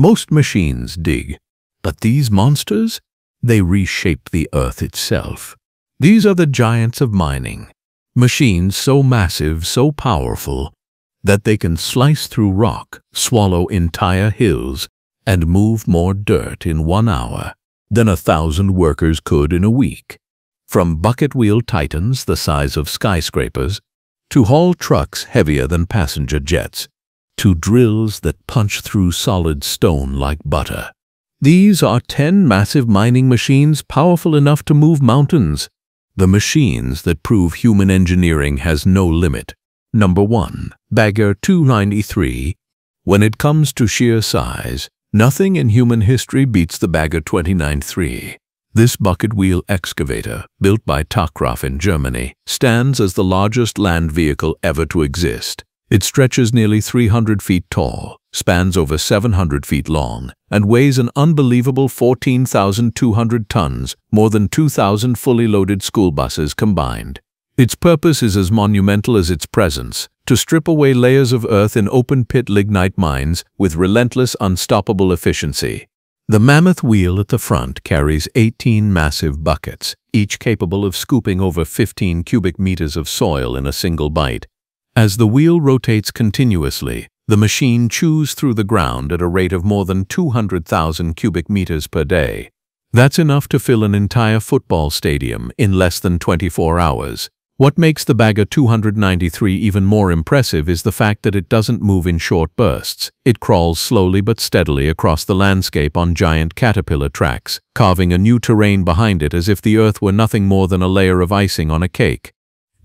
Most machines dig, but these monsters, they reshape the earth itself. These are the giants of mining, machines so massive, so powerful, that they can slice through rock, swallow entire hills, and move more dirt in one hour than a thousand workers could in a week. From bucket wheel titans the size of skyscrapers, to haul trucks heavier than passenger jets, to drills that punch through solid stone like butter. These are 10 massive mining machines powerful enough to move mountains, the machines that prove human engineering has no limit. Number 1. Bagger 293. When it comes to sheer size, nothing in human history beats the Bagger 293. This bucket wheel excavator, built by Takraf in Germany, stands as the largest land vehicle ever to exist. It stretches nearly 300 feet tall, spans over 700 feet long, and weighs an unbelievable 14,200 tons, more than 2,000 fully loaded school buses combined. Its purpose is as monumental as its presence, to strip away layers of earth in open-pit lignite mines with relentless, unstoppable efficiency. The mammoth wheel at the front carries 18 massive buckets, each capable of scooping over 15 cubic meters of soil in a single bite. As the wheel rotates continuously, the machine chews through the ground at a rate of more than 200,000 cubic meters per day. That's enough to fill an entire football stadium in less than 24 hours. What makes the Bagger 293 even more impressive is the fact that it doesn't move in short bursts. It crawls slowly but steadily across the landscape on giant caterpillar tracks, carving a new terrain behind it as if the earth were nothing more than a layer of icing on a cake.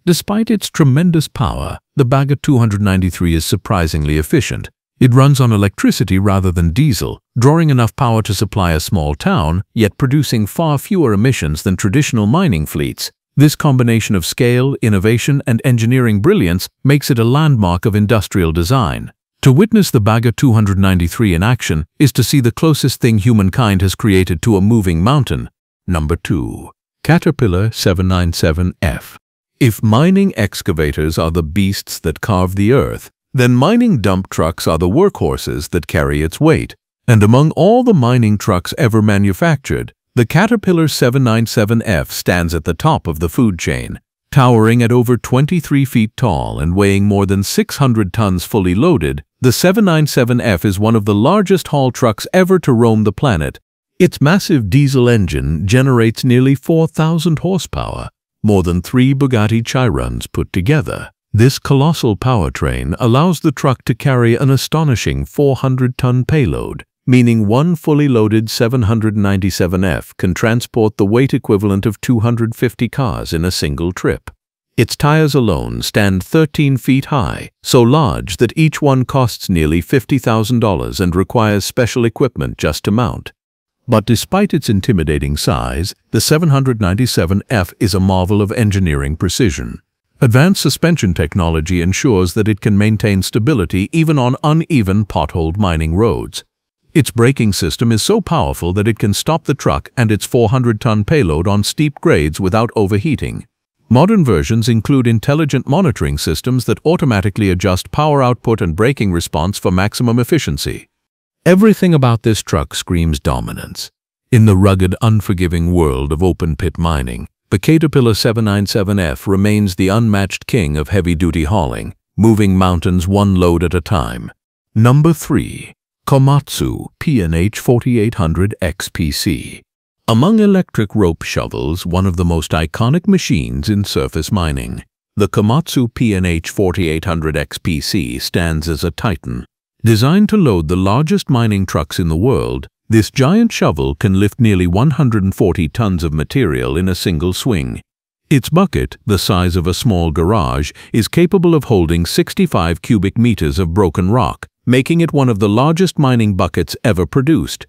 Despite its tremendous power, the Bagger 293 is surprisingly efficient. It runs on electricity rather than diesel, drawing enough power to supply a small town, yet producing far fewer emissions than traditional mining fleets. This combination of scale, innovation, and engineering brilliance makes it a landmark of industrial design. To witness the Bagger 293 in action is to see the closest thing humankind has created to a moving mountain. Number 2. Caterpillar 797F if mining excavators are the beasts that carve the earth, then mining dump trucks are the workhorses that carry its weight. And among all the mining trucks ever manufactured, the Caterpillar 797F stands at the top of the food chain, towering at over 23 feet tall and weighing more than 600 tons fully loaded. The 797F is one of the largest haul trucks ever to roam the planet. Its massive diesel engine generates nearly 4,000 horsepower, more than three Bugatti Chirons put together. This colossal powertrain allows the truck to carry an astonishing 400-ton payload, meaning one fully loaded 797F can transport the weight equivalent of 250 cars in a single trip. Its tires alone stand 13 feet high, so large that each one costs nearly $50,000 and requires special equipment just to mount. But despite its intimidating size, the 797F is a marvel of engineering precision. Advanced suspension technology ensures that it can maintain stability even on uneven potholed mining roads. Its braking system is so powerful that it can stop the truck and its 400-ton payload on steep grades without overheating. Modern versions include intelligent monitoring systems that automatically adjust power output and braking response for maximum efficiency. Everything about this truck screams dominance. In the rugged, unforgiving world of open-pit mining, the Caterpillar 797F remains the unmatched king of heavy-duty hauling, moving mountains one load at a time. Number 3. Komatsu P&H 4800 XPC Among electric rope shovels, one of the most iconic machines in surface mining, the Komatsu P&H 4800 XPC stands as a titan, Designed to load the largest mining trucks in the world, this giant shovel can lift nearly 140 tons of material in a single swing. Its bucket, the size of a small garage, is capable of holding 65 cubic meters of broken rock, making it one of the largest mining buckets ever produced.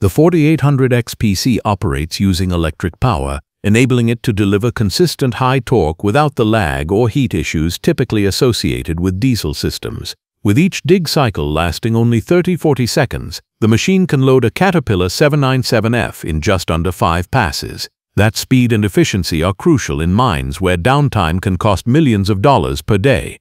The 4800 XPC operates using electric power, enabling it to deliver consistent high torque without the lag or heat issues typically associated with diesel systems. With each dig cycle lasting only 30-40 seconds, the machine can load a Caterpillar 797F in just under five passes. That speed and efficiency are crucial in mines where downtime can cost millions of dollars per day.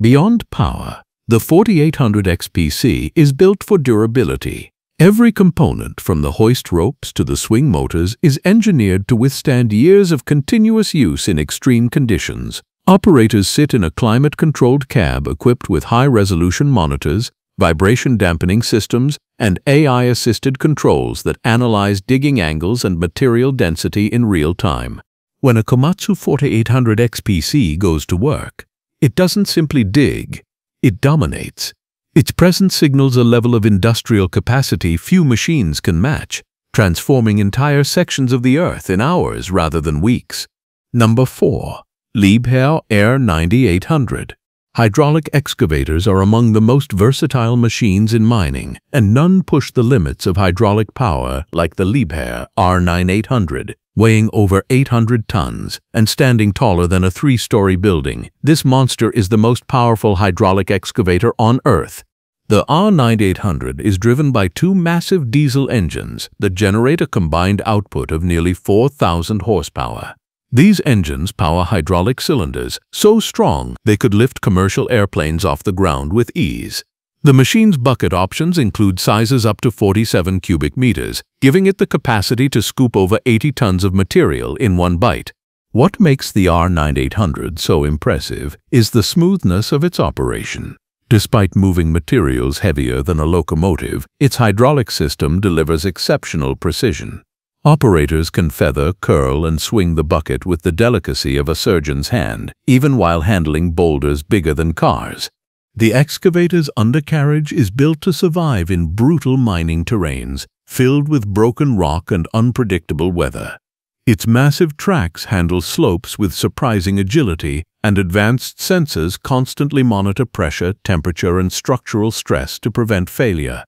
Beyond power, the 4800 XPC is built for durability. Every component, from the hoist ropes to the swing motors, is engineered to withstand years of continuous use in extreme conditions. Operators sit in a climate-controlled cab equipped with high-resolution monitors, vibration-dampening systems, and AI-assisted controls that analyze digging angles and material density in real time. When a Komatsu 4800 XPC goes to work, it doesn't simply dig, it dominates. Its presence signals a level of industrial capacity few machines can match, transforming entire sections of the Earth in hours rather than weeks. Number 4. Liebherr R9800 Hydraulic excavators are among the most versatile machines in mining, and none push the limits of hydraulic power like the Liebherr R9800. Weighing over 800 tons and standing taller than a three-story building, this monster is the most powerful hydraulic excavator on Earth. The R9800 is driven by two massive diesel engines that generate a combined output of nearly 4,000 horsepower. These engines power hydraulic cylinders so strong they could lift commercial airplanes off the ground with ease. The machine's bucket options include sizes up to 47 cubic meters, giving it the capacity to scoop over 80 tons of material in one bite. What makes the R9800 so impressive is the smoothness of its operation. Despite moving materials heavier than a locomotive, its hydraulic system delivers exceptional precision. Operators can feather, curl, and swing the bucket with the delicacy of a surgeon's hand, even while handling boulders bigger than cars. The excavator's undercarriage is built to survive in brutal mining terrains, filled with broken rock and unpredictable weather. Its massive tracks handle slopes with surprising agility, and advanced sensors constantly monitor pressure, temperature, and structural stress to prevent failure.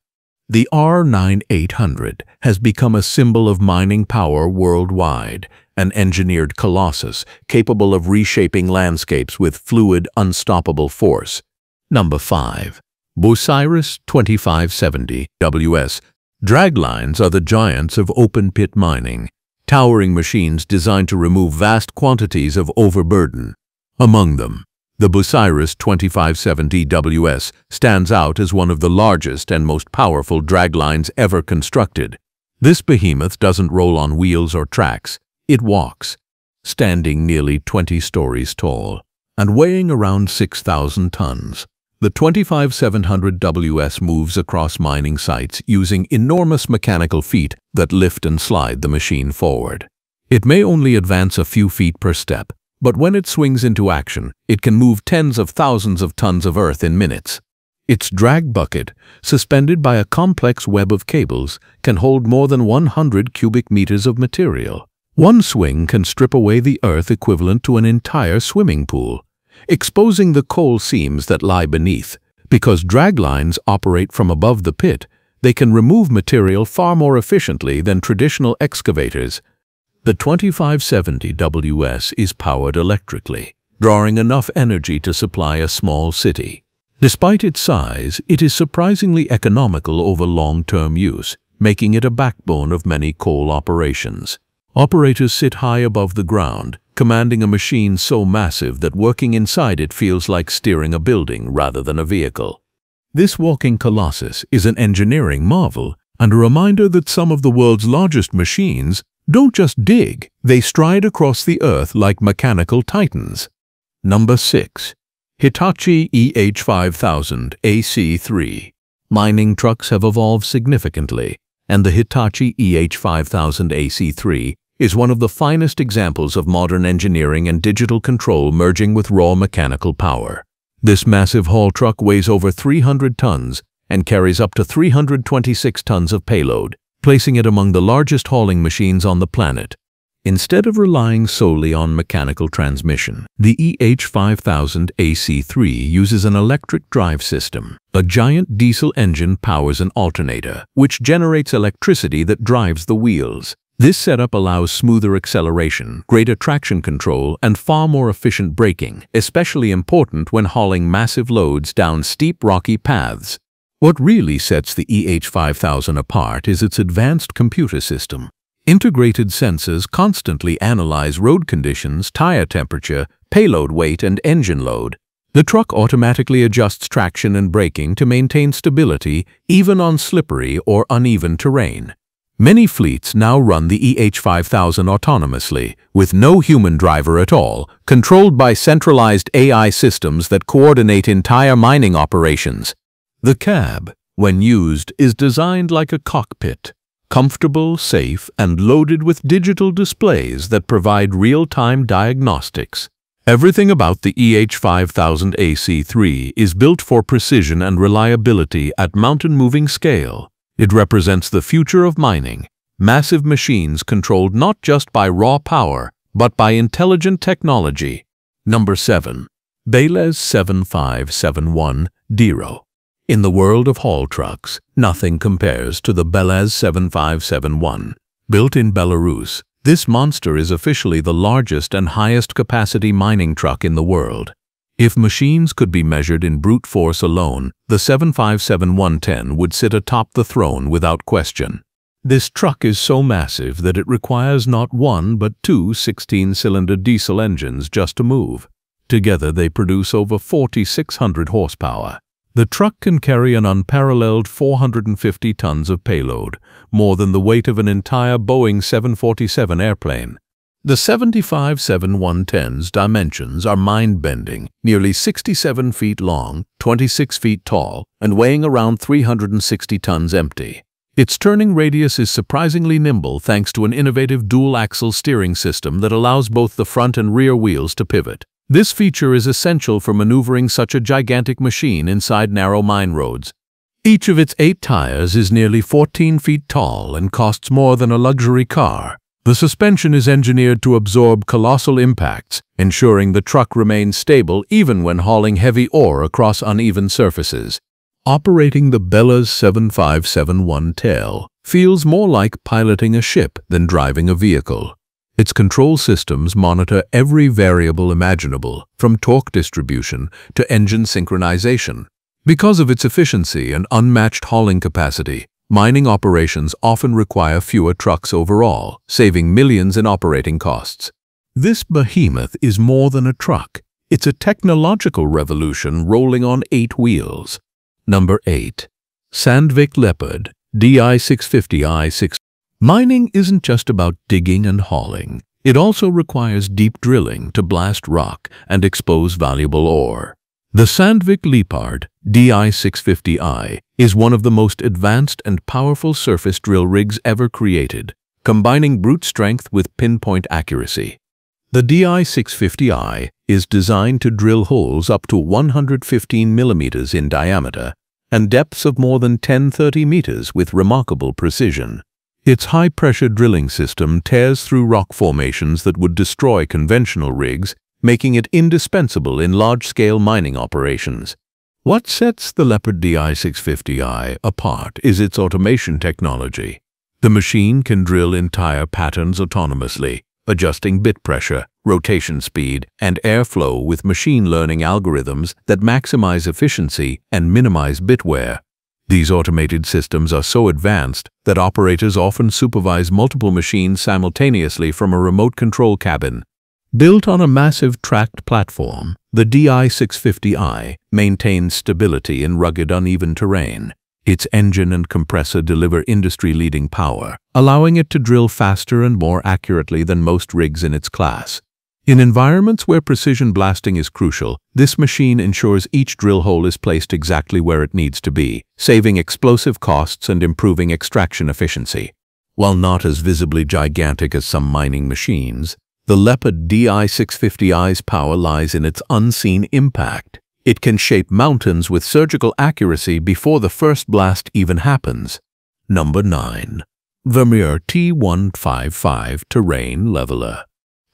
The R9800 has become a symbol of mining power worldwide, an engineered colossus capable of reshaping landscapes with fluid, unstoppable force. Number 5. Bucyrus 2570 WS Draglines are the giants of open-pit mining, towering machines designed to remove vast quantities of overburden. Among them, the Bucyrus 2570 WS stands out as one of the largest and most powerful draglines ever constructed. This behemoth doesn't roll on wheels or tracks, it walks, standing nearly 20 stories tall and weighing around 6,000 tons. The 2570WS moves across mining sites using enormous mechanical feet that lift and slide the machine forward. It may only advance a few feet per step, but when it swings into action, it can move tens of thousands of tons of earth in minutes. Its drag bucket, suspended by a complex web of cables, can hold more than 100 cubic meters of material. One swing can strip away the earth equivalent to an entire swimming pool exposing the coal seams that lie beneath. Because drag lines operate from above the pit, they can remove material far more efficiently than traditional excavators. The 2570WS is powered electrically, drawing enough energy to supply a small city. Despite its size, it is surprisingly economical over long-term use, making it a backbone of many coal operations. Operators sit high above the ground, commanding a machine so massive that working inside it feels like steering a building rather than a vehicle. This walking colossus is an engineering marvel and a reminder that some of the world's largest machines don't just dig, they stride across the earth like mechanical titans. Number 6. Hitachi EH5000 AC3 Mining trucks have evolved significantly, and the Hitachi EH5000 AC3 is one of the finest examples of modern engineering and digital control merging with raw mechanical power. This massive haul truck weighs over 300 tons and carries up to 326 tons of payload, placing it among the largest hauling machines on the planet. Instead of relying solely on mechanical transmission, the EH5000 AC3 uses an electric drive system. A giant diesel engine powers an alternator, which generates electricity that drives the wheels. This setup allows smoother acceleration, greater traction control, and far more efficient braking, especially important when hauling massive loads down steep rocky paths. What really sets the EH5000 apart is its advanced computer system. Integrated sensors constantly analyze road conditions, tire temperature, payload weight, and engine load. The truck automatically adjusts traction and braking to maintain stability even on slippery or uneven terrain. Many fleets now run the EH5000 autonomously, with no human driver at all, controlled by centralized AI systems that coordinate entire mining operations. The cab, when used, is designed like a cockpit, comfortable, safe, and loaded with digital displays that provide real-time diagnostics. Everything about the EH5000 AC3 is built for precision and reliability at mountain-moving scale. It represents the future of mining, massive machines controlled not just by raw power, but by intelligent technology. Number 7. Belez 7571 Diro In the world of haul trucks, nothing compares to the BelAZ 7571. Built in Belarus, this monster is officially the largest and highest capacity mining truck in the world. If machines could be measured in brute force alone, the 757-110 would sit atop the throne without question. This truck is so massive that it requires not one but two 16-cylinder diesel engines just to move. Together they produce over 4,600 horsepower. The truck can carry an unparalleled 450 tons of payload, more than the weight of an entire Boeing 747 airplane. The 75-7110's dimensions are mind-bending, nearly 67 feet long, 26 feet tall, and weighing around 360 tons empty. Its turning radius is surprisingly nimble thanks to an innovative dual-axle steering system that allows both the front and rear wheels to pivot. This feature is essential for maneuvering such a gigantic machine inside narrow mine roads. Each of its eight tires is nearly 14 feet tall and costs more than a luxury car. The suspension is engineered to absorb colossal impacts, ensuring the truck remains stable even when hauling heavy ore across uneven surfaces. Operating the BelAZ 7571 tail feels more like piloting a ship than driving a vehicle. Its control systems monitor every variable imaginable, from torque distribution to engine synchronization. Because of its efficiency and unmatched hauling capacity, mining operations often require fewer trucks overall, saving millions in operating costs. This behemoth is more than a truck. It's a technological revolution rolling on eight wheels. Number 8. Sandvik Leopard DI650i6 Mining isn't just about digging and hauling. It also requires deep drilling to blast rock and expose valuable ore. The Sandvik Leopard DI650i is one of the most advanced and powerful surface drill rigs ever created, combining brute strength with pinpoint accuracy. The DI650i is designed to drill holes up to 115 millimeters in diameter and depths of more than 1030 meters with remarkable precision. Its high-pressure drilling system tears through rock formations that would destroy conventional rigs making it indispensable in large-scale mining operations. What sets the Leopard DI650i apart is its automation technology. The machine can drill entire patterns autonomously, adjusting bit pressure, rotation speed, and airflow with machine learning algorithms that maximize efficiency and minimize bit wear. These automated systems are so advanced that operators often supervise multiple machines simultaneously from a remote control cabin, Built on a massive tracked platform, the DI650i maintains stability in rugged uneven terrain. Its engine and compressor deliver industry-leading power, allowing it to drill faster and more accurately than most rigs in its class. In environments where precision blasting is crucial, this machine ensures each drill hole is placed exactly where it needs to be, saving explosive costs and improving extraction efficiency. While not as visibly gigantic as some mining machines, the Leopard DI650i's power lies in its unseen impact. It can shape mountains with surgical accuracy before the first blast even happens. Number 9. Vermeer T1255 Terrain Leveler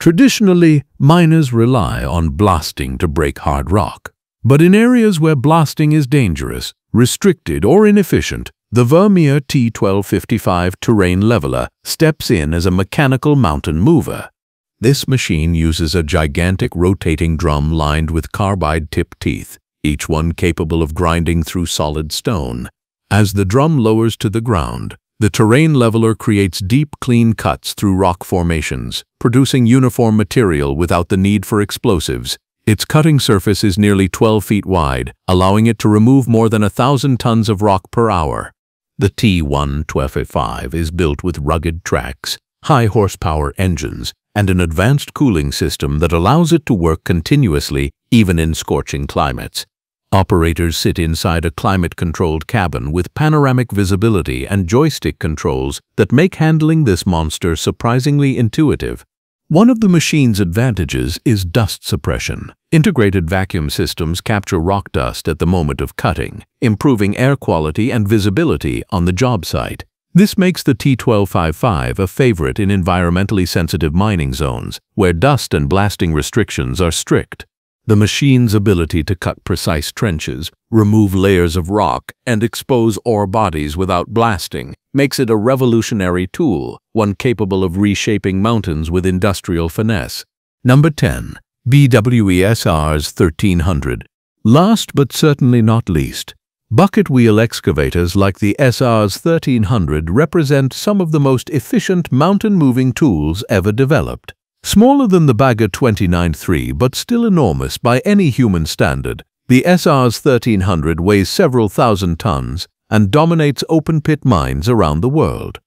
Traditionally, miners rely on blasting to break hard rock. But in areas where blasting is dangerous, restricted, or inefficient, the Vermeer T1255 Terrain Leveler steps in as a mechanical mountain mover. This machine uses a gigantic rotating drum lined with carbide-tip teeth, each one capable of grinding through solid stone. As the drum lowers to the ground, the terrain leveler creates deep, clean cuts through rock formations, producing uniform material without the need for explosives. Its cutting surface is nearly 12 feet wide, allowing it to remove more than a thousand tons of rock per hour. The T1255 is built with rugged tracks, high horsepower engines, and an advanced cooling system that allows it to work continuously even in scorching climates. Operators sit inside a climate-controlled cabin with panoramic visibility and joystick controls that make handling this monster surprisingly intuitive. One of the machine's advantages is dust suppression. Integrated vacuum systems capture rock dust at the moment of cutting, improving air quality and visibility on the job site. This makes the T1255 a favorite in environmentally sensitive mining zones, where dust and blasting restrictions are strict. The machine's ability to cut precise trenches, remove layers of rock, and expose ore bodies without blasting makes it a revolutionary tool, one capable of reshaping mountains with industrial finesse. Number 10. BWE SRs 1300. Last but certainly not least, bucket wheel excavators like the SRs 1300 represent some of the most efficient mountain-moving tools ever developed. Smaller than the Bagger 293 but still enormous by any human standard, the SRs 1300 weighs several thousand tons and dominates open-pit mines around the world.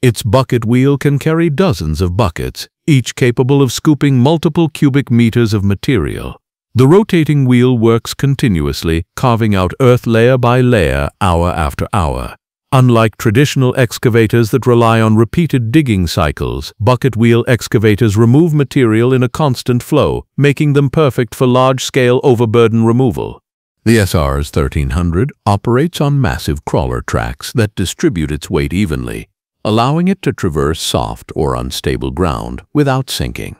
Its bucket wheel can carry dozens of buckets, each capable of scooping multiple cubic meters of material. The rotating wheel works continuously, carving out earth layer by layer, hour after hour. Unlike traditional excavators that rely on repeated digging cycles, bucket wheel excavators remove material in a constant flow, making them perfect for large-scale overburden removal. The SRs 1300 operates on massive crawler tracks that distribute its weight evenly, allowing it to traverse soft or unstable ground without sinking.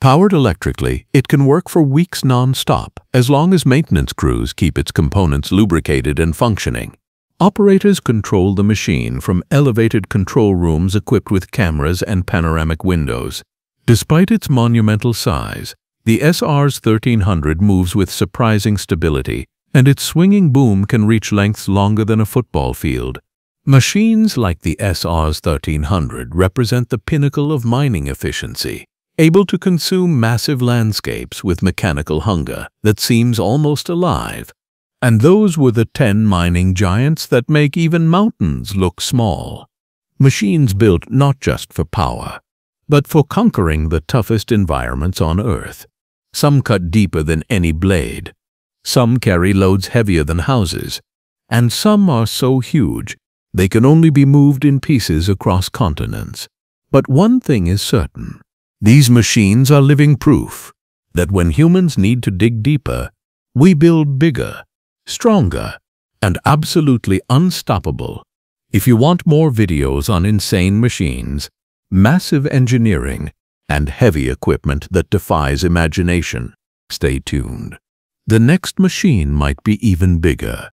Powered electrically, it can work for weeks non-stop, as long as maintenance crews keep its components lubricated and functioning. Operators control the machine from elevated control rooms equipped with cameras and panoramic windows. Despite its monumental size, the SRs 1300 moves with surprising stability, and its swinging boom can reach lengths longer than a football field. Machines like the SRs 1300 represent the pinnacle of mining efficiency, able to consume massive landscapes with mechanical hunger that seems almost alive. And those were the ten mining giants that make even mountains look small. Machines built not just for power, but for conquering the toughest environments on Earth. Some cut deeper than any blade. Some carry loads heavier than houses. And some are so huge, they can only be moved in pieces across continents. But one thing is certain. These machines are living proof that when humans need to dig deeper, we build bigger stronger, and absolutely unstoppable. If you want more videos on insane machines, massive engineering, and heavy equipment that defies imagination, stay tuned. The next machine might be even bigger,